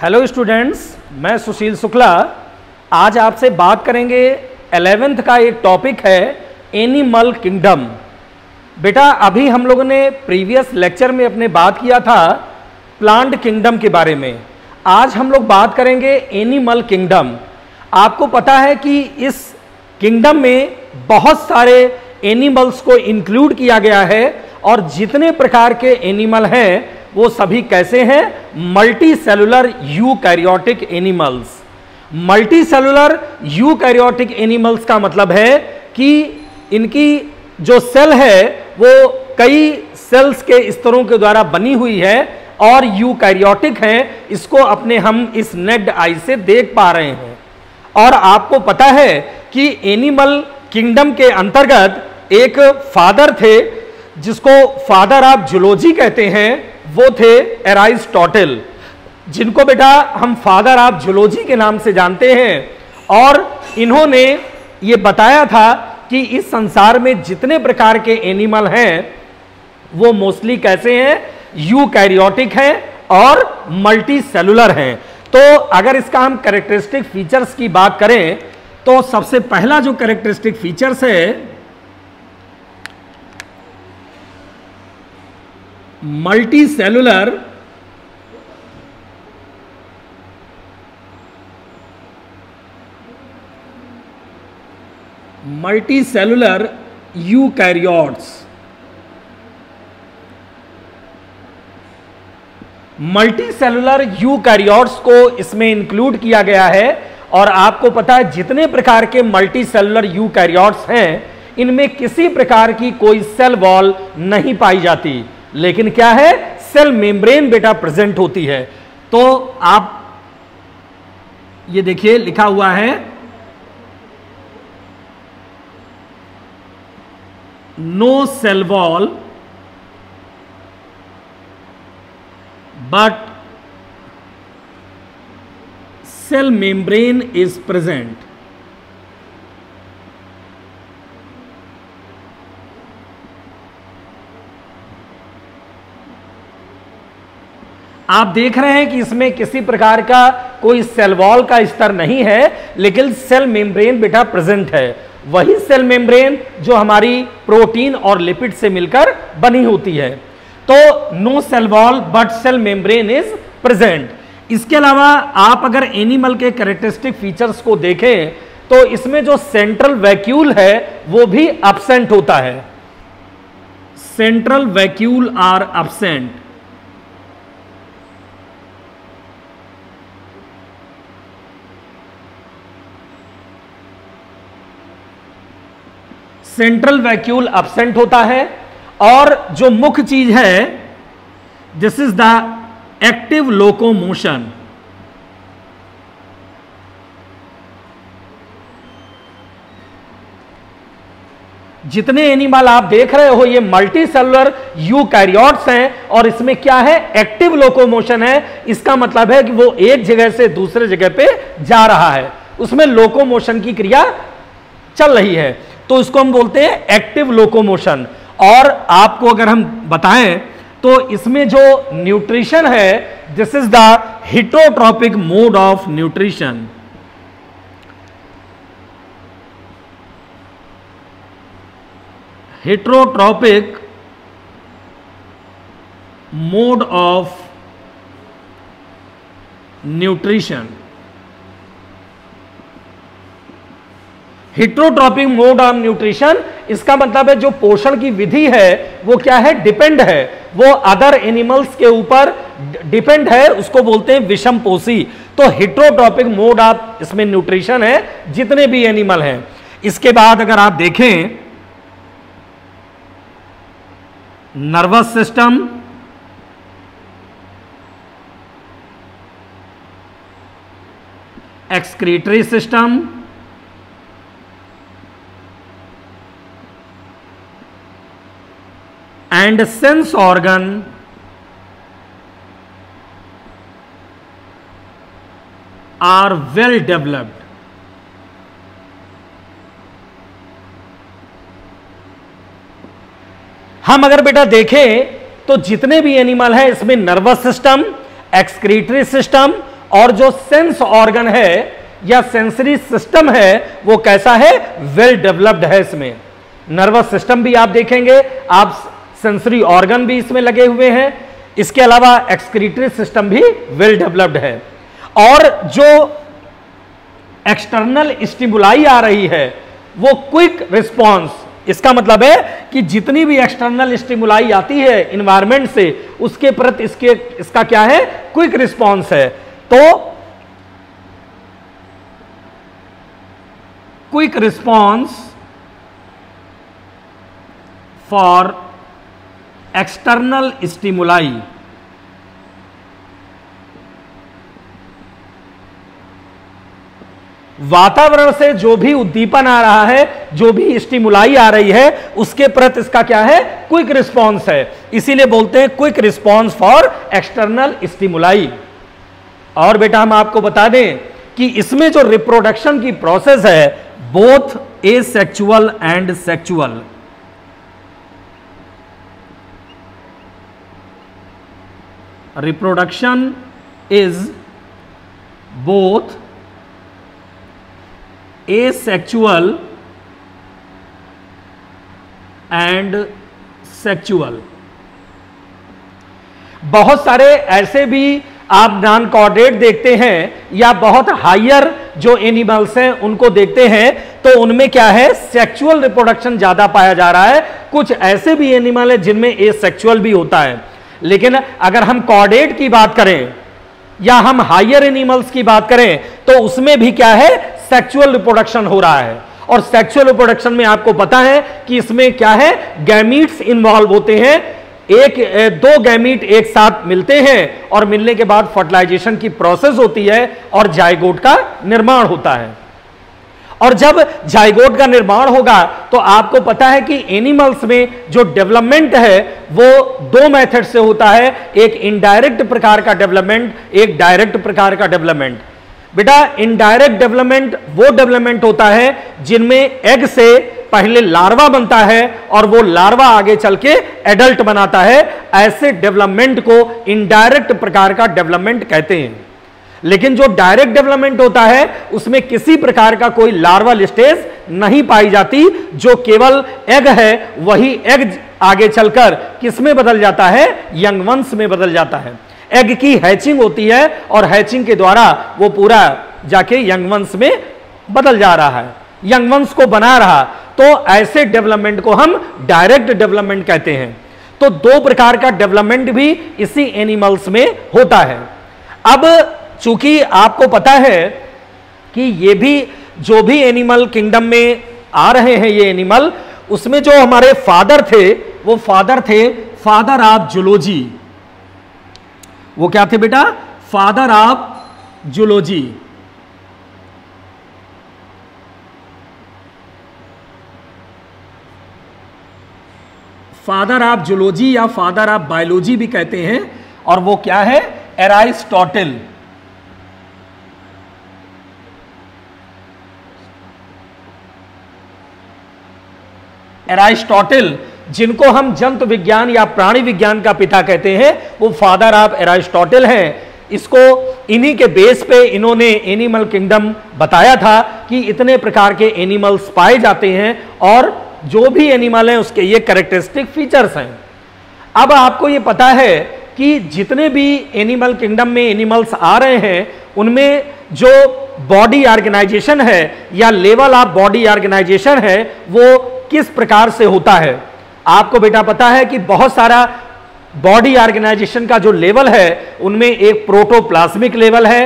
Hello students मैं सुशील शुक्ला। आज आपसे बात करेंगे एलेवेंथ का एक टॉपिक है एनिमल किंगडम बेटा, अभी हम लोगों ने प्रीवियस लेक्चर में अपने बात किया था प्लांट किंगडम के बारे में। आज हम लोग बात करेंगे एनिमल किंगडम आपको पता है कि इस किंगडम में बहुत सारे एनिमल्स को इंक्लूड किया गया है और जितने प्रकार के एनिमल हैं वो सभी कैसे हैं? Multicellular eukaryotic animals multicellular eukaryotic animals का मतलब है कि इनकी जो सेल है, वो कई सेल्स के स्तरों के द्वारा बनी हुई है और यू कैरियोटिक है। इसको अपने हम इस नेड आई से देख पा रहे हैं। और आपको पता है कि एनिमल किंगडम के अंतर्गत एक फादर थे, जिसको फादर ऑफ़ जुलोजी कहते हैं। वो थे एराइज टोटल जिनको बेटा हम फादर ऑफ़ जूलॉजी के नाम से जानते हैं। और इन्होंने ये बताया था कि इस संसार में जितने प्रकार के एनिमल हैं, वो मोस्टली कैसे हैं? यू कैरियोटिक हैं और मल्टी सेलुलर हैं। तो अगर इसका हम करेक्टरिस्टिक फीचर्स की बात करें तो सबसे पहला जो करेक्टरिस्टिक फीचर्स है multicellular multicellular eukaryotes multicellular eukaryotes को इसमें इंक्लूड किया गया है और आपको पता है जितने प्रकार के मल्टी सेलुलर यूकैरियोट्स हैं, इनमें किसी प्रकार की कोई सेल वॉल नहीं पाई जाती। लेकिन क्या है? सेल मेम्ब्रेन बेटा प्रेजेंट होती है। तो आप ये देखिए, लिखा हुआ है, no cell wall but cell membrane is present. आप देख रहे हैं कि इसमें किसी प्रकार का कोई सेल वॉल का स्तर नहीं है, लेकिन सेल मेम्ब्रेन बेटा प्रेजेंट है। वही सेल मेम्ब्रेन जो हमारी प्रोटीन और लिपिड से मिलकर बनी होती है। तो no cell wall but cell membrane is present इसके अलावा आप अगर एनिमल के करेक्टरिस्टिक फीचर्स को देखें तो इसमें जो सेंट्रल वैक्यूल है, वो भी अपसेंट होता है। Central vacuole are absent central vacuole absent होता है और जो मुख्य चीज़ है this is the active locomotion जितने एनिमल आप देख रहे हो, ये मल्टी सेलुलर यू कैरियोट्स हैं और इसमें क्या है? एक्टिव लोकोमोशन है। इसका मतलब है कि वो एक जगह से दूसरे जगह पे जा रहा है। उसमें लोकोमोशन की क्रिया चल रही है। तो इसको हम बोलते हैं एक्टिव लोकोमोशन और आपको अगर हम बताएँ तो इसमें जो न्यूट्रिशन है this is the heterotrophic mode of nutrition heterotrophic mode of nutrition heterotrophic mode of nutrition, इसका मतलब है जो पोषण की विधि है, वो क्या है? डिपेंड है। वो अदर एनिमल्स के ऊपर डिपेंड है, उसको बोलते हैं विषम पोषी। तो हिट्रोट्रॉपिक मोड ऑफ़, इसमें न्यूट्रिशन है, जितने भी एनिमल हैं। इसके बाद अगर आप देखें, nervous system, excretory system and sense organ are well developed. हम अगर बेटा देखें तो जितने भी एनिमल है, इसमें नर्वस सिस्टम, एक्सक्रीटरी सिस्टम, और जो सेंस ऑर्गन है, या सेंसरी सिस्टम है, वो कैसा है? वेल well डेवलप्ड है इसमें। नर्वस सिस्टम भी आप देखेंगे, आप सेंसरी ऑर्गन भी इसमें लगे हुए हैं। इसके अलावा एक्सक्रीटरी सिस्टम भी वेल डेवलप्ड है। और जो एक्सटर्नल स्टिमुलाई आ रही है, वो क्विक रिस्पॉन्स इसका मतलब है कि जितनी भी एक्सटर्नल स्टिमुलाई आती है इन्वायरमेंट से, उसके प्रति इसके, इसका क्या है? क्विक रिस्पॉन्स है। तो quick response for external stimuli वातावरण से जो भी उद्दीपन आ रहा है, जो भी स्टिमुलाई आ रही है, उसके प्रति इसका क्या है? क्विक रिस्पॉन्स है। इसीलिए बोलते हैं quick response for external stimuli और बेटा हम आपको बता दें कि इसमें जो रिप्रोडक्शन की प्रोसेस है both asexual and sexual reproduction is both asexual and sexual बहुत सारे ऐसे भी आप नॉन कॉर्डेट देखते हैं या बहुत हायर जो एनिमल्स हैं, उनको देखते हैं तो उनमें क्या है? सेक्चुअल रिप्रोडक्शन ज़्यादा पाया जा रहा है। कुछ ऐसे भी एनिमल है जिनमें ए सेक्चुअल भी होता है। लेकिन अगर हम कॉर्डेट की बात करें, या हम हायर एनिमल्स की बात करें तो उसमें भी क्या है? सेक्सुअल रिप्रोडक्शन हो रहा है। और सेक्सुअल रिप्रोडक्शन में आपको पता है कि इसमें क्या है? गैमीट्स इन्वॉल्व होते हैं। एक दो गैमीट एक साथ मिलते हैं और मिलने के बाद फर्टिलाइजेशन की प्रोसेस होती है और जायगोट का निर्माण होता है। और जब जायगोट का निर्माण होगा तो आपको पता है कि एनिमल्स में जो डेवलपमेंट है, वो दो मेथड से होता है। एक इनडायरेक्ट प्रकार का डेवलपमेंट, एक डायरेक्ट प्रकार का डेवलपमेंट। बेटा इनडायरेक्ट डेवलपमेंट वो डेवलपमेंट होता है, जिनमें एग से पहले लार्वा बनता है और वो लार्वा आगे चल के एडल्ट बनाता है। ऐसे डेवलपमेंट को इनडायरेक्ट प्रकार का डेवलपमेंट कहते हैं। लेकिन जो डायरेक्ट डेवलपमेंट होता है, उसमें किसी प्रकार का कोई लार्वल स्टेज नहीं पाई जाती, जो केवल एग है, वही एग आगे चलकर किसमें बदल जाता है? यंग वंश में बदल जाता है। एग की हैचिंग होती है और हैचिंग के द्वारा वो पूरा जाके यंग वंश में बदल जा रहा है। यंग वंश को बना रहा। तो ऐसे डेवलपमेंट को हम डायरेक्ट डेवलपमेंट कहते हैं। तो दो प्रकार का डेवलपमेंट भी इसी एनिमल्स में होता है। अब चूँकि आपको पता है कि ये भी, जो भी एनिमल किंगडम में आ रहे हैं ये एनिमल उसमें जो हमारे फादर थे, वो फादर थे फादर ऑफ़ जुलोजी वो क्या थे बेटा? Father of zoology father of zoology या फादर ऑफ़ बायोलॉजी भी कहते हैं, और वो क्या है? एराइस्टोटल एराइस्टोटल, जिनको हम जंतु विज्ञान या प्राणी विज्ञान का पिता कहते हैं, वो फादर ऑफ़ एराइस्टोटल हैं। इसको इन्हीं के बेस पे इन्होंने एनिमल किंगडम बताया था कि इतने प्रकार के एनिमल्स पाए जाते हैं और जो भी एनिमल हैं, उसके ये करेक्टरिस्टिक फीचर्स हैं। अब आपको ये पता है कि जितने भी एनिमल किंगडम में एनिमल्स आ रहे हैं, उनमें जो बॉडी ऑर्गेनाइजेशन है या लेवल ऑफ़ बॉडी ऑर्गेनाइजेशन है, वो किस प्रकार से होता है? आपको बेटा पता है कि बहुत सारा बॉडी ऑर्गेनाइजेशन का जो लेवल है, उनमें एक प्रोटोप्लाज्मिक लेवल है,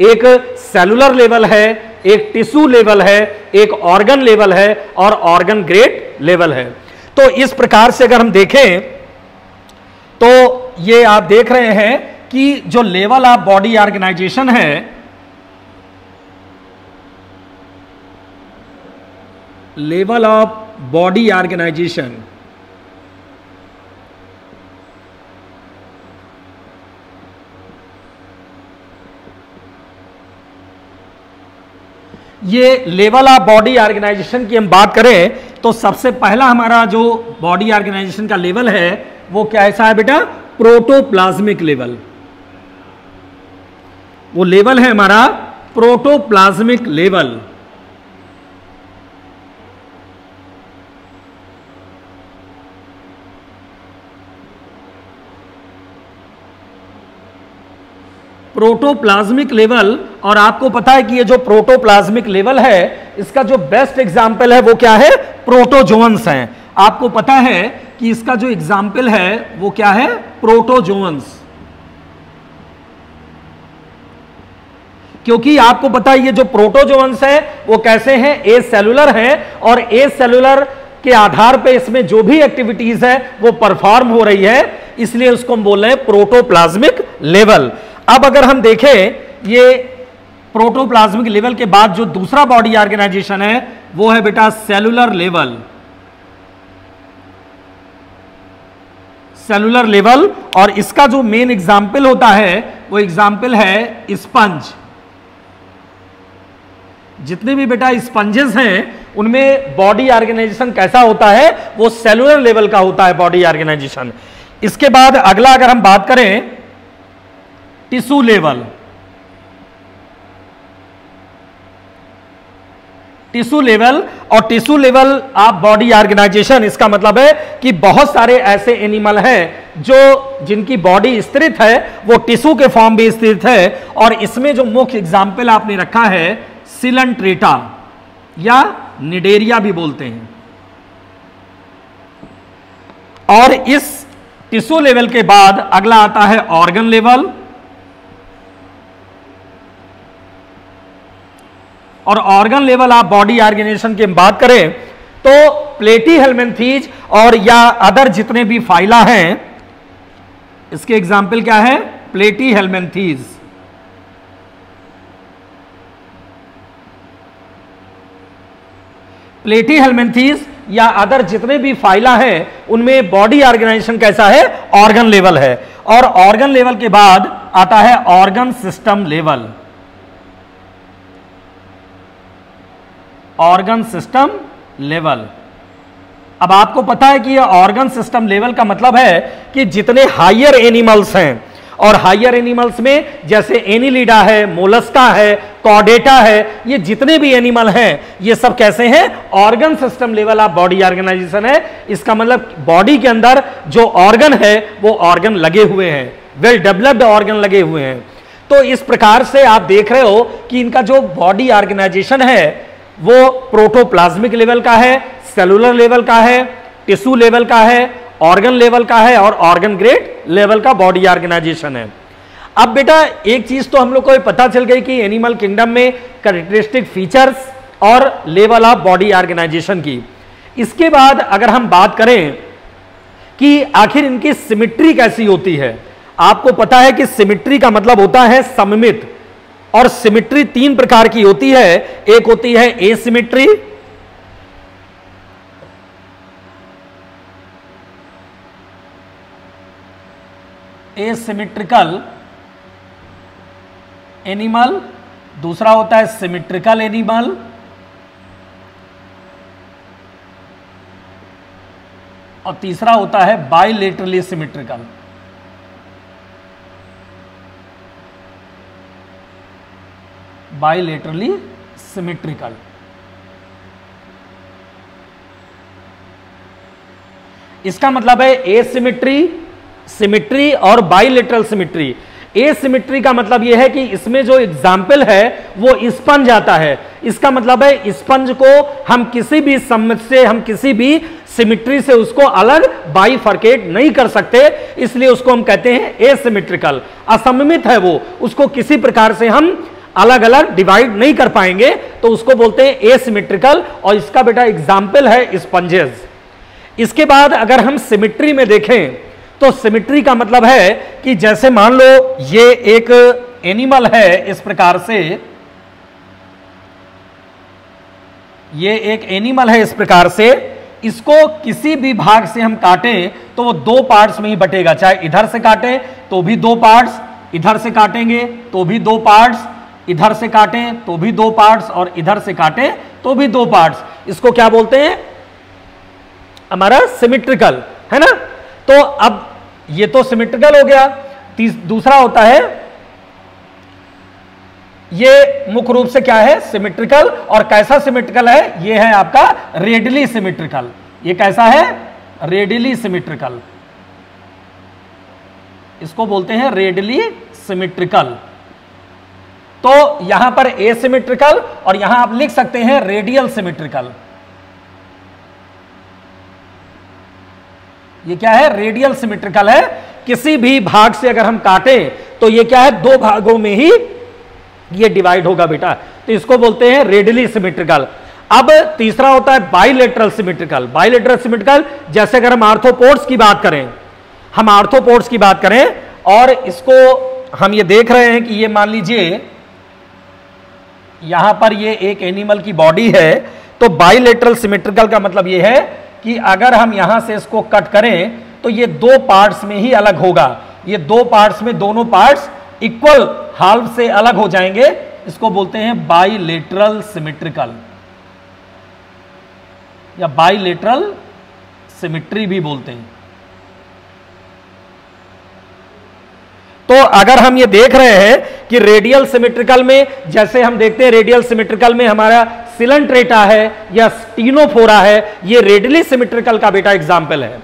एक सेलुलर लेवल है, एक टिश्यू लेवल है, एक ऑर्गन लेवल है और ऑर्गन ग्रेट लेवल है। तो इस प्रकार से अगर हम देखें तो ये आप देख रहे हैं कि जो level of body organisation level of body body ऑर्गेनाइजेशन ये लेवल ऑफ़ बॉडी ऑर्गेनाइजेशन की हम बात करें तो सबसे पहला हमारा जो बॉडी ऑर्गेनाइजेशन का लेवल है, वो क्या ऐसा है बेटा? प्रोटोप्लाज्मिक लेवल वो लेवल है हमारा प्रोटोप्लाज्मिक लेवल प्रोटोप्लाज्मिक लेवल और आपको पता है कि ये जो प्रोटोप्लाज्मिक लेवल है, इसका जो बेस्ट एग्ज़ाम्पल है वो क्या है? प्रोटोजोन्स हैं। आपको पता है कि इसका जो एग्ज़ाम्पल है, वो क्या है? प्रोटोजोन्स क्योंकि आपको पता है ये जो प्रोटोजोन्स है, वो कैसे हैं? ए सेलुलर हैं, और ए सेलुलर के आधार पे इसमें जो भी एक्टिविटीज़ है, वो परफॉर्म हो रही है, इसलिए उसको हम बोल रहे हैं प्रोटोप्लाज्मिक लेवल अब अगर हम देखें, ये प्रोटोप्लाज्मिक लेवल के बाद जो दूसरा बॉडी ऑर्गेनाइजेशन है, वो है बेटा सेलुलर लेवल सेलुलर लेवल और इसका जो मेन एग्ज़ाम्पल होता है, वो एग्ज़ाम्पल है स्पंज जितने भी बेटा स्पंजेस हैं, उनमें बॉडी ऑर्गेनाइजेशन कैसा होता है, वो सेलुलर लेवल का होता है बॉडी ऑर्गेनाइजेशन इसके बाद अगला अगर हम बात करें टिश्यू लेवल। टिश्यू लेवल और tissue level of body organisation, इसका मतलब है कि बहुत सारे ऐसे एनिमल हैं जो जिनकी बॉडी स्थित है, वो टिश्यू के फॉर्म में स्थित है और इसमें जो मुख्य एग्ज़ाम्पल आपने रखा है, सिलंट्रेटा या निडेरिया भी बोलते हैं। और इस टिश्यू लेवल के बाद अगला आता है ऑर्गन लेवल। और ऑर्गन लेवल आप बॉडी ऑर्गेनाइजेशन की बात करें तो प्लेटी हेलमेंथीज और या अदर जितने भी फाइला हैं, इसके एग्ज़ाम्पल क्या है? प्लेटी हेलमेंथीज प्लेटी हेलमेंथीज या अदर जितने भी फाइला हैं, उनमें बॉडी ऑर्गेनाइजेशन कैसा है? ऑर्गन लेवल है। और ऑर्गन लेवल के बाद आता है organ system level organ system level अब आपको पता है कि ये ऑर्गन सिस्टम लेवल का मतलब है कि जितने हाइयर एनिमल्स हैं, और हाइयर एनिमल्स में जैसे एनिलिडा है मोलस्का है कॉडेटा है, ये जितने भी एनिमल हैं, ये सब कैसे हैं? Organ system level of body organisation है। इसका मतलब बॉडी के अंदर जो ऑर्गन है, वो ऑर्गन लगे हुए हैं। वेल डेवलप्ड ऑर्गन लगे हुए हैं। तो इस प्रकार से आप देख रहे हो कि इनका जो बॉडी ऑर्गेनाइजेशन है वो प्रोटोप्लाज्मिक लेवल का है सेलुलर लेवल का है टिश्यू लेवल का है ऑर्गन लेवल का है और ऑर्गन ग्रेड लेवल का बॉडी ऑर्गेनाइजेशन है। अब बेटा, एक चीज़ तो हम लोग को पता चल गई कि एनिमल किंगडम में करेक्टरिस्टिक फीचर्स और लेवल ऑफ़ बॉडी ऑर्गेनाइजेशन की। इसके बाद अगर हम बात करें कि आखिर इनकी सिमिट्री कैसी होती है, आपको पता है कि सिमिट्री का मतलब होता है सममित। और सिमिट्री तीन प्रकार की होती है। एक होती है ए सिमिट्री एसिमिट्रिकल एनिमल दूसरा होता है सिमिट्रिकल एनिमल और तीसरा होता है बाइलेटरली सिमिट्रिकल बाइलेटरली सिमेट्रिकल इसका मतलब है ए सिमिट्री सिमिट्री और बाइलेटरल सिमिट्री ए सिमिट्री का मतलब यह है कि इसमें जो एग्ज़ाम्पल है, वो स्पंज आता है. इसका मतलब है स्पंज को हम किसी भी से, हम किसी भी सिमिट्री से उसको अलग बाईफर्केट नहीं कर सकते. इसलिए उसको हम कहते हैं ए सिमिट्रिकल असममित है वो. उसको किसी प्रकार से हम अलग अलग डिवाइड नहीं कर पाएँगे तो उसको बोलते हैं एसिमेट्रिकल और इसका बेटा एग्ज़ाम्पल है स्पंजेस इसके बाद अगर हम सिमिट्री में देखें तो सिमिट्री का मतलब है कि जैसे मान लो ये एक एनिमल है इस प्रकार से, ये एक एनिमल है इस प्रकार से, इसको किसी भी भाग से हम काटें तो वो दो पार्ट्स में ही बटेगा. चाहे इधर से काटें तो भी दो पार्ट्स इधर से काटेंगे तो भी दो पार्ट्स इधर से काटें तो भी दो पार्ट्स और इधर से काटें तो भी दो पार्ट्स। इसको क्या बोलते हैं? हमारा सिमिट्रिकल है ना? तो अब ये तो सिमिट्रिकल हो गया। दूसरा होता है, ये मुख्य रूप से क्या है? सिमिट्रिकल और कैसा सिमिट्रिकल है? ये है आपका रेडली सिमिट्रिकल ये कैसा है? रेडली सिमिट्रिकल इसको बोलते हैं रेडली सिमेट्रिकल तो यहाँ पर एसिमेट्रिकल और यहाँ आप लिख सकते हैं रेडियल सिमेट्रिकल ये क्या है? रेडियल सिमेट्रिकल है। किसी भी भाग से अगर हम काटे तो ये क्या है? दो भागों में ही ये डिवाइड होगा बेटा। तो इसको बोलते हैं रेडियली सिमेट्रिकल अब तीसरा होता है बाइलेटरल सिमेट्रिकल बाइलेटरल सिमेट्रिकल जैसे अगर हम आर्थोपोर्ट्स की बात करें, हम आर्थोपोर्ट्स की बात करें, और इसको हम ये देख रहे हैं कि ये मान लीजिए यहाँ पर ये एक एनिमल की बॉडी है तो बाइलेटरल सिमेट्रिकल का मतलब ये है कि अगर हम यहाँ से इसको कट करें तो ये दो पार्ट्स में ही अलग होगा। ये दो पार्ट्स में दोनों पार्ट्स इक्वल हाल्फ से अलग हो जाएँगे। इसको बोलते हैं बाइलेटरल सिमेट्रिकल या बाइलेटरल सिमेट्री भी बोलते हैं। तो अगर हम ये देख रहे हैं कि रेडियल सिमेट्रिकल में, जैसे हम देखते हैं रेडियल सिमेट्रिकल में हमारा सिलेंट्रेटा है या टीनोफोरा है, ये रेडियली सिमेट्रिकल का बेटा एग्ज़ाम्पल है।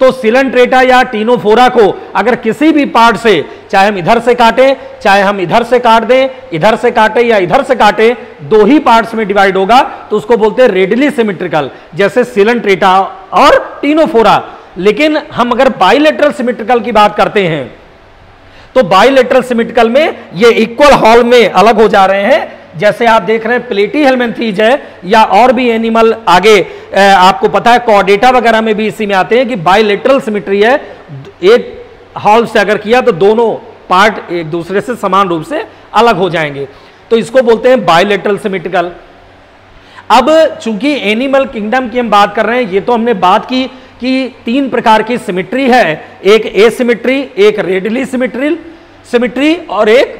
तो सिलेंट्रेटा या टीनोफोरा को अगर किसी भी पार्ट से, चाहे हम इधर से काटें, चाहे हम इधर से काट दें, इधर से काटें या इधर से काटें, दो ही पार्ट्स में डिवाइड होगा तो उसको बोलते हैं रेडिली सिमेट्रिकल जैसे सिलेंट्रेटा और टीनोफोरा। लेकिन हम अगर बाइलेटरल सिमेट्रिकल की बात करते हैं तो बाइलेटरल सिमेट्रिकल में ये इक्वल हॉल में अलग हो जा रहे हैं। जैसे आप देख रहे हैं प्लेटी हेलमेंथीज है या और भी एनिमल आगे आपको पता है कॉडेटा वगैरह में भी इसी में आते हैं कि बायोलेटरल सिमिट्री है। एक हॉल से अगर किया तो दोनों पार्ट एक दूसरे से समान रूप से अलग हो जाएँगे। तो इसको बोलते हैं बायोलेटरल सिमिटिकल अब चूँकि एनिमल किंगडम की हम बात कर रहे हैं, ये तो हमने बात की कि तीन प्रकार की सिमिट्री है। एक ए सिमिट्री एक रेडली सिमिट्री सिमिट्री और एक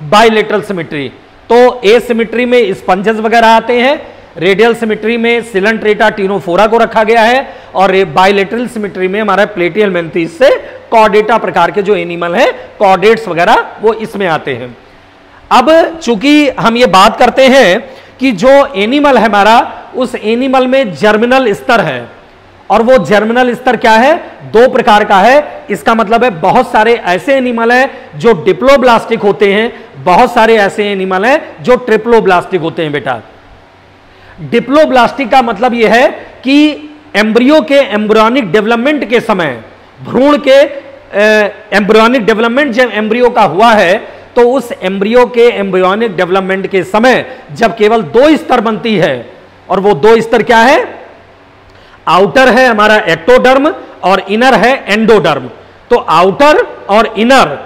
बायोलेटरल सिमिट्री तो ए सिमिट्री में स्पंजेस वगैरह आते हैं रेडियल सिमिट्री में सिलेंट्रेटा टीनोफोरा को रखा गया है और बायोलेटरल सिमिट्री में हमारा प्लेटियल मेंथिस से कॉर्डेटा प्रकार के जो एनिमल है कॉर्डेट्स वगैरह, वो इसमें आते हैं। अब चूँकि हम ये बात करते हैं कि जो एनिमल है हमारा, उस एनिमल में जर्मिनल स्तर है। और वो जर्मिनल स्तर क्या है? दो प्रकार का है। इसका मतलब है बहुत सारे ऐसे एनिमल है जो डिप्लोब्लास्टिक होते हैं। बहुत सारे ऐसे एनिमल हैं जो ट्रिप्लोब्लास्टिक होते हैं बेटा। डिप्लोब्लास्टिक का मतलब यह है कि एम्ब्रियो के एम्ब्रियोनिक डेवलपमेंट के समय, भ्रूण के एम्ब्रियोनिक डेवलपमेंट जब एम्ब्रियो का हुआ है तो उस एम्ब्रियो के एम्ब्रियोनिक डेवलपमेंट के समय जब केवल दो स्तर बनती है, और वो दो स्तर क्या है? आउटर है हमारा एक्टोडर्म और इनर है एंडोडर्म। तो आउटर और इनर,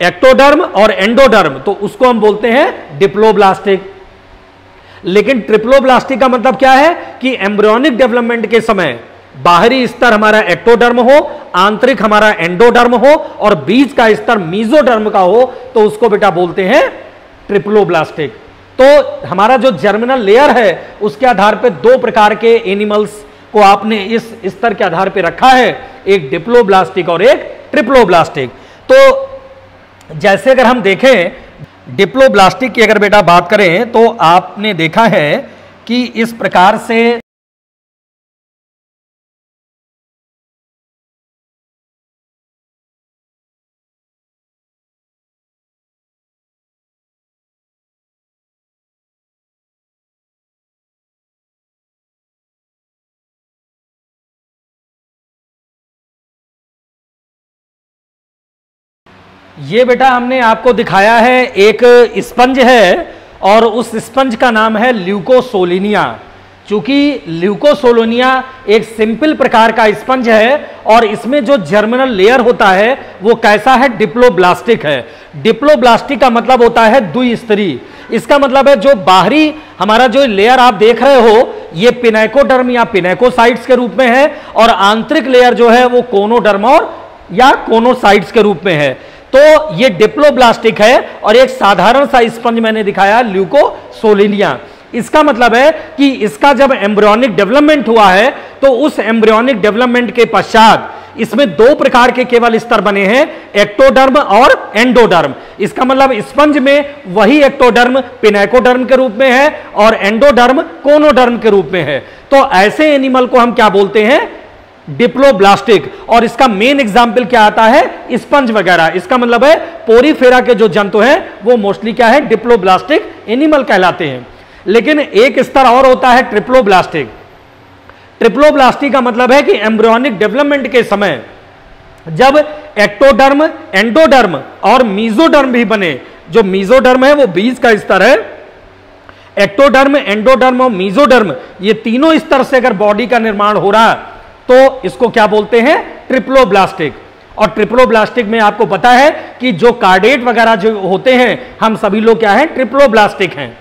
एक्टोडर्म और एंडोडर्म तो उसको हम बोलते हैं डिप्लोब्लास्टिक। लेकिन ट्रिप्लोब्लास्टिक का मतलब क्या है कि एम्ब्रियोनिक डेवलपमेंट के समय बाहरी स्तर हमारा एक्टोडर्म हो, आंतरिक हमारा एंडोडर्म हो और बीज का स्तर मीजोडर्म का हो तो उसको बेटा बोलते हैं ट्रिप्लोब्लास्टिक। तो हमारा जो जर्मिनल लेयर है, उसके आधार पर दो प्रकार के एनिमल्स को आपने इस स्तर के आधार पर रखा है, एक डिप्लोब्लास्टिक और एक ट्रिप्लोब्लास्टिक। तो जैसे अगर हम देखें, डिप्लोब्लास्टिक की अगर बेटा बात करें तो आपने देखा है कि इस प्रकार से ये बेटा हमने आपको दिखाया है, एक स्पंज है और उस स्पंज का नाम है ल्यूकोसोलिनिया। चूँकि ल्यूकोसोलोनिया एक सिंपल प्रकार का स्पंज है और इसमें जो जर्मिनल लेयर होता है, वो कैसा है? डिप्लोब्लास्टिक है। डिप्लोब्लास्टिक का मतलब होता है द्विस्तरीय इसका मतलब है जो बाहरी, हमारा जो लेयर आप देख रहे हो, ये पिनेकोडर्म या पिनेकोसाइट्स के रूप में है और आंतरिक लेयर जो है, वो कोनोडर्म और या कोनोसाइट्स के रूप में है। तो ये डिप्लोब्लास्टिक है और एक साधारण सा स्पंज मैंने दिखाया ल्यूकोसोलिनिया इसका मतलब है कि इसका जब एम्ब्रियोनिक डेवलपमेंट हुआ है तो उस एम्ब्रियोनिक डेवलपमेंट के पश्चात इसमें दो प्रकार के केवल स्तर बने हैं, एक्टोडर्म और एंडोडर्म। इसका मतलब स्पंज में वही एक्टोडर्म पिनेकोडर्म के रूप में है और एंडोडर्म कोनोडर्म के रूप में है। तो ऐसे एनिमल को हम क्या बोलते हैं? डिप्लोब्लास्टिक। और इसका मेन एग्ज़ाम्पल क्या आता है? स्पंज वगैरह। इसका मतलब है पोरीफेरा के जो जंतु हैं, वो मोस्टली क्या है? डिप्लोब्लास्टिक एनिमल कहलाते हैं। लेकिन एक स्तर और होता है ट्रिप्लोब्लास्टिक। ट्रिप्लोब्लास्टिक का मतलब है कि एम्ब्रियोनिक डेवलपमेंट के समय जब एक्टोडर्म एंडोडर्म और मीजोडर्म भी बने, जो मीजोडर्म है, वो बीज का स्तर है एक्टोडर्म एंडोडर्म और मीजोडर्म ये तीनों स्तर से अगर बॉडी का निर्माण हो रहा है तो इसको क्या बोलते हैं? ट्रिप्लोब्लास्टिक। और ट्रिप्लोब्लास्टिक में आपको पता है कि जो कार्डेट वगैरह जो होते हैं, हम सभी लोग क्या है? ट्रिप्लोब्लास्टिक हैं।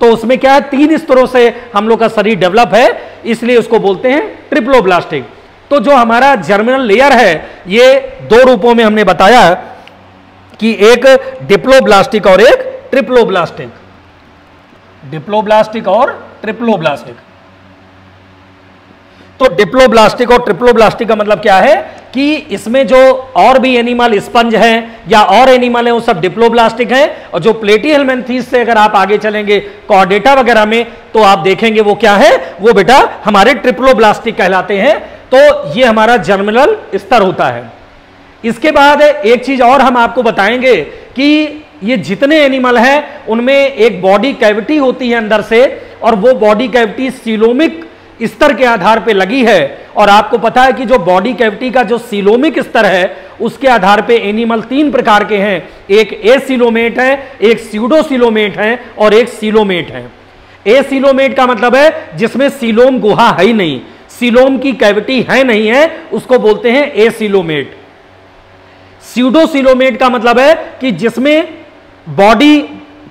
तो उसमें क्या है? तीन स्तरों से हम लोग का शरीर डेवलप है, इसलिए उसको बोलते हैं ट्रिप्लोब्लास्टिक। तो जो हमारा जर्मिनल लेयर है, ये दो रूपों में हमने बताया कि एक डिप्लोब्लास्टिक और एक ट्रिप्लोब्लास्टिक। डिप्लोब्लास्टिक और ट्रिप्लोब्लास्टिक। तो डिप्लोब्लास्टिक और ट्रिप्लोब्लास्टिक का मतलब क्या है कि इसमें जो और भी एनिमल स्पंज हैं या और एनिमल हैं, वो सब डिप्लोब्लास्टिक हैं और जो प्लेटी हेलमेंथीस से अगर आप आगे चलेंगे, कॉर्डेटा वगैरह में तो आप देखेंगे वो क्या है, वो बेटा हमारे ट्रिप्लोब्लास्टिक कहलाते हैं। तो ये हमारा जर्मिनल स्तर होता है। इसके बाद एक चीज़ और हम आपको बताएँगे कि ये जितने एनिमल हैं, उनमें एक बॉडी कैविटी होती है अंदर से और वो बॉडी कैविटी सीलोमिक स्तर के आधार पे लगी है। और आपको पता है कि जो बॉडी कैविटी का जो सिलोमिक स्तर है, उसके आधार पे एनिमल तीन प्रकार के हैं। एक ए सिलोमेट है, एक सीडोसिलोमेट है और एक सिलोमेट है। ए सिलोमेट का मतलब है जिसमें सिलोम गुहा है ही नहीं। सिलोम की कैविटी है नहीं है, उसको बोलते हैं ए सिलोमेट सीडोसिलोमेट का मतलब है कि जिसमें बॉडी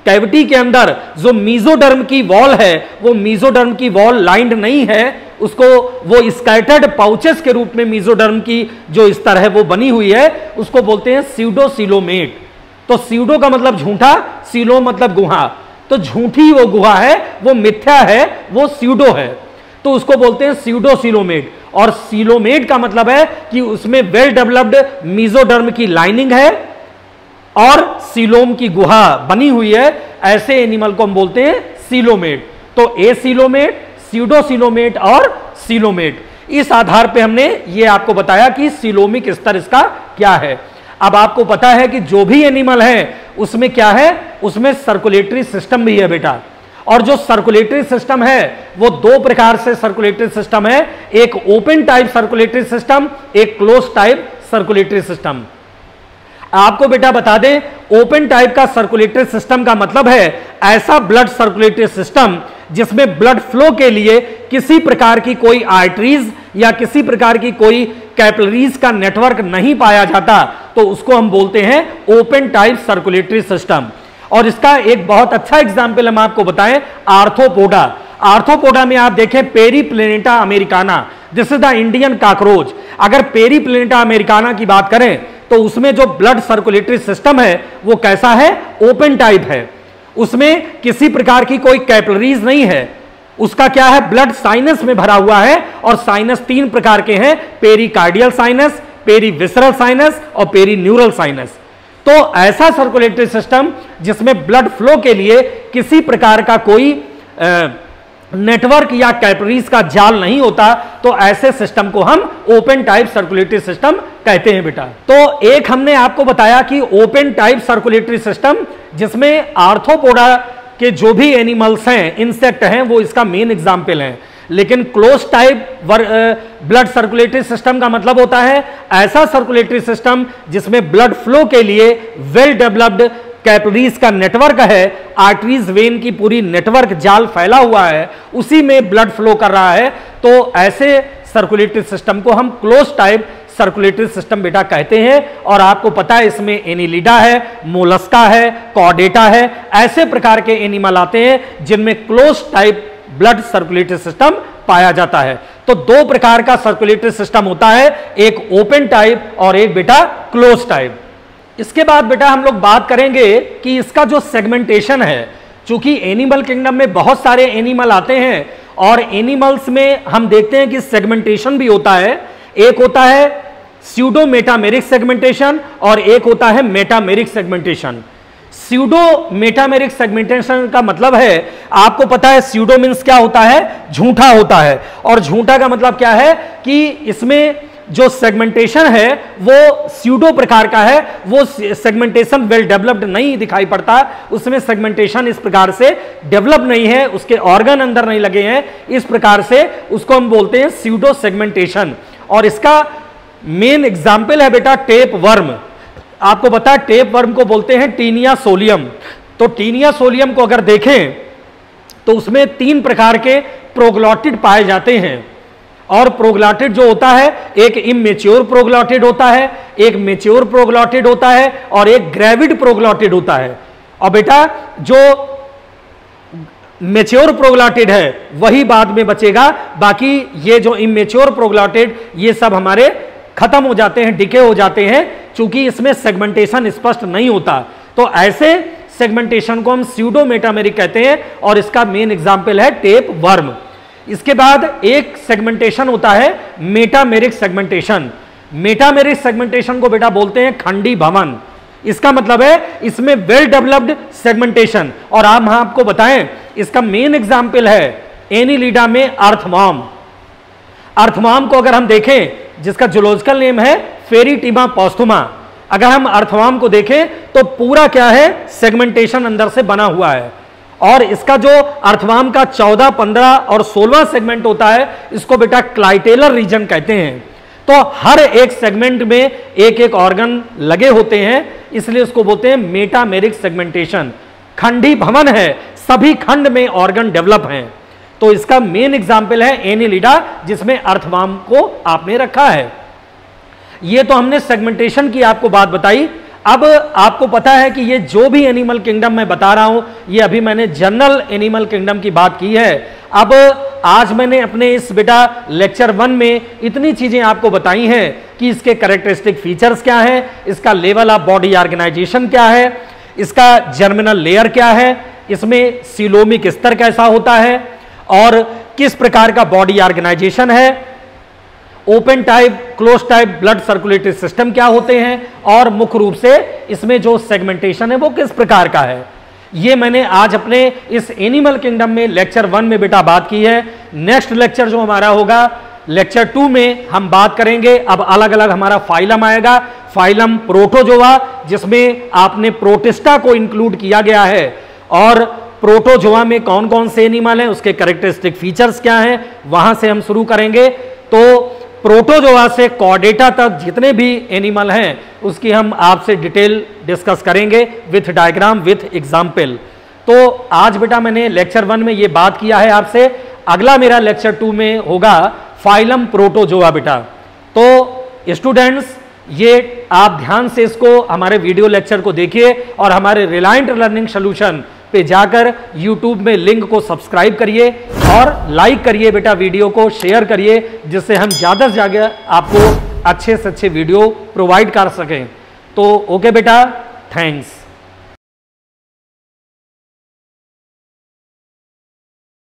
कैविटी के अंदर जो मीजोडर्म की वॉल है, वो मीजोडर्म की वॉल लाइंड नहीं है, उसको वो स्कैटर्ड पाउचेस के रूप में मीजोडर्म की जो स्तर है, वो बनी हुई है, उसको बोलते हैं सीडोसिलोमेट तो सीडो का मतलब झूठा सीलो मतलब गुहा। तो झूठी वो गुहा है, वो मिथ्या है, वो सीडो है। तो उसको बोलते हैं सीडोसिलोमेट और सिलोमेट का मतलब है कि उसमें वेल डेवलप्ड मीजोडर्म की लाइनिंग है और सीलोम की गुहा बनी हुई है। ऐसे एनिमल को हम बोलते हैं सीलोमेट। तो ए सीलोमेट सीडोसिलोमेट और सीलोमेट। इस आधार पे हमने ये आपको बताया कि सीलोमिक स्तर इसका क्या है। अब आपको पता है कि जो भी एनिमल है, उसमें क्या है? उसमें सर्कुलेटरी सिस्टम भी है बेटा। और जो सर्कुलेटरी सिस्टम है, वो दो प्रकार से सर्कुलेटरी सिस्टम है। एक ओपन टाइप सर्कुलेटरी सिस्टम एक क्लोज टाइप सर्कुलेटरी सिस्टम आपको बेटा बता दें ओपन टाइप का सर्कुलेटरी सिस्टम का मतलब है ऐसा ब्लड सर्कुलेटरी सिस्टम जिसमें ब्लड फ्लो के लिए किसी प्रकार की कोई आर्टरीज या किसी प्रकार की कोई कैपलरीज का नेटवर्क नहीं पाया जाता तो उसको हम बोलते हैं ओपन टाइप सर्कुलेटरी सिस्टम और इसका एक बहुत अच्छा एग्ज़ाम्पल हम आपको बताएँ आर्थोपोडा आर्थोपोडा में आप देखें Periplaneta americana this is the Indian cockroach अगर पेरी प्लेनेटा अमेरिकाना की बात करें तो उसमें जो ब्लड सर्कुलेटरी सिस्टम है वो कैसा है? ओपन टाइप है। उसमें किसी प्रकार की कोई कैपलरीज नहीं है। उसका क्या है? ब्लड साइनस में भरा हुआ है और साइनस तीन प्रकार के हैं pericardial sinus perivisceral sinus और पेरी न्यूरल साइनस तो ऐसा सर्कुलेटरी सिस्टम जिसमें ब्लड फ्लो के लिए किसी प्रकार का कोई आ, नेटवर्क या कैपरीज का जाल नहीं होता तो ऐसे सिस्टम को हम ओपन टाइप सर्कुलेटरी सिस्टम कहते हैं बेटा। तो एक हमने आपको बताया कि ओपन टाइप सर्कुलेटरी सिस्टम, जिसमें आर्थोपोडा के जो भी एनिमल्स हैं, इंसेक्ट हैं, वो इसका मेन एग्ज़ाम्पल है। लेकिन close type blood circulatory system का मतलब होता है ऐसा सर्कुलेटरी सिस्टम जिसमें ब्लड फ्लो के लिए वेल डेवलप्ड कैपरीज का नेटवर्क है, आर्टरीज वेन की पूरी नेटवर्क जाल फैला हुआ है, उसी में ब्लड फ्लो कर रहा है। तो ऐसे सर्कुलेटरी सिस्टम को हम क्लोज टाइप सर्कुलेटरी सिस्टम बेटा कहते हैं, और आपको पता है इसमें एनिलिडा है, मोलस्का है, कॉडेटा है, ऐसे प्रकार के एनिमल आते हैं, जिनमें close type blood circulatory system पाया जाता है। तो दो प्रकार का सर्कुलेटरी सिस्टम होता है, एक ओपन टाइप और एक बेटा क्लोज टाइप इसके बाद बेटा हम लोग बात करेंगे कि इसका जो सेगमेंटेशन है, चूँकि एनिमल किंगडम में बहुत सारे एनिमल आते हैं और एनिमल्स में हम देखते हैं कि सेगमेंटेशन भी होता है। एक होता है स्यूडो मेटामेरिक सेगमेंटेशन और एक होता है metameric segmentation pseudo metameric segmentation का मतलब है, आपको पता है स्यूडो मीन्स क्या होता है? झूठा होता है। और झूठा का मतलब क्या है कि इसमें जो सेगमेंटेशन है, वो स्यूडो प्रकार का है, वो सेगमेंटेशन वेल डेवलप्ड नहीं दिखाई पड़ता। उसमें सेगमेंटेशन इस प्रकार से डेवलप नहीं है, उसके ऑर्गन अंदर नहीं लगे हैं। इस प्रकार से उसको हम बोलते हैं स्यूडो सेगमेंटेशन और इसका मेन एग्ज़ाम्पल है बेटा टेप वर्म आपको है टेप वर्म को बोलते हैं टीनिया सोलियम तो टीनिया सोलियम को अगर देखें तो उसमें तीन प्रकार के प्रोग्लॉटिड पाए जाते हैं। और प्रोग्लॉटिड जो होता है, एक इमेच्योर प्रोग्लॉटिड होता है, एक मेच्योर प्रोग्लॉटिड होता है और एक ग्रेविड प्रोग्लॉटिड होता है। और बेटा, जो मेच्योर प्रोग्लॉटिड है, वही बाद में बचेगा। बाकी ये जो इमेच्योर प्रोग्लॉटिड, ये सब हमारे खत्म हो जाते हैं डिके हो जाते हैं क्योंकि इसमें सेगमेंटेशन स्पष्ट नहीं होता। तो ऐसे सेगमेंटेशन को हम स्यूडो मेटामेरिक कहते हैं और इसका मेन एग्ज़ाम्पल है टेप वर्म इसके बाद एक सेगमेंटेशन होता है मेटामेरिक सेगमेंटेशन मेटामेरिक सेगमेंटेशन को बेटा बोलते हैं खंडी भवन. इसका मतलब है इसमें वेल डेवलप्ड सेगमेंटेशन और हम आपको बताएँ, इसका मेन एग्ज़ाम्पल है एनीलीडा में अर्थमॉम अर्थमॉम को अगर हम देखें, जिसका जुलोजिकल नेम है फेरीटिमा पॉस्थुमा अगर हम अर्थवाम को देखें तो पूरा क्या है सेगमेंटेशन अंदर से बना हुआ है. और इसका जो अर्थवाम का 14, 15 और 16 सेगमेंट होता है इसको बेटा क्लाइटेलर रीजन कहते हैं। तो हर एक सेगमेंट में एक एक ऑर्गन लगे होते हैं इसलिए उसको बोलते हैं मेटामेरिक सेगमेंटेशन खंडी भवन है सभी खंड में ऑर्गन डेवलप हैं। तो इसका मेन एग्ज़ाम्पल है एनिलिडा जिसमें अर्थवाम को आपने रखा है। ये तो हमने सेगमेंटेशन की आपको बात बताई अब आपको पता है कि ये जो भी एनिमल किंगडम मैं बता रहा हूँ, ये अभी मैंने जनरल एनिमल किंगडम की बात की है। अब आज मैंने अपने इस बेटा लेक्चर वन में इतनी चीज़ें आपको बताई हैं कि इसके करेक्टरिस्टिक फीचर्स क्या है, इसका लेवल ऑफ़ बॉडी ऑर्गेनाइजेशन क्या है, इसका जर्मिनल लेयर क्या है, इसमें सिलोमिक स्तर कैसा होता है, और किस प्रकार का बॉडी ऑर्गेनाइजेशन है open type, close type blood circulatory system क्या होते हैं? और मुख्य रूप से इसमें जो सेगमेंटेशन है वो किस प्रकार का है? ये मैंने आज अपने इस एनिमल किंगडम में लेक्चर वन में बेटा बात की है। नेक्स्ट लेक्चर जो हमारा होगा, लेक्चर टू में हम बात करेंगे। अब अलग अलग हमारा फाइलम आएगा। फाइलम प्रोटोजोआ, जिसमें आपने प्रोटिस्टा को इंक्लूड किया गया है। और प्रोटोजोआ में कौन कौन से एनिमल हैं? उसके करेक्टरिस्टिक फीचर्स क्या हैं? वहाँ से हम शुरू करेंगे। तो प्रोटोजोआ से कॉडेटा तक जितने भी एनिमल हैं, उसकी हम आपसे डिटेल डिस्कस करेंगे विथ डायग्राम, विथ एग्ज़ाम्पल। तो आज बेटा मैंने लेक्चर वन में ये बात किया है आपसे। अगला मेरा लेक्चर टू में होगा फाइलम प्रोटोजोआ बेटा। तो स्टूडेंट्स, ये आप ध्यान से इसको हमारे वीडियो लेक्चर को देखिए और हमारे रिलायंट लर्निंग सोल्यूशन पे जाकर YouTube में लिंक को सब्सक्राइब करिए और लाइक करिए बेटा वीडियो को शेयर करिए, जिससे हम ज़्यादा से ज़्यादा आपको अच्छे से अच्छे वीडियो प्रोवाइड कर सकें। तो ओके बेटा थैंक्स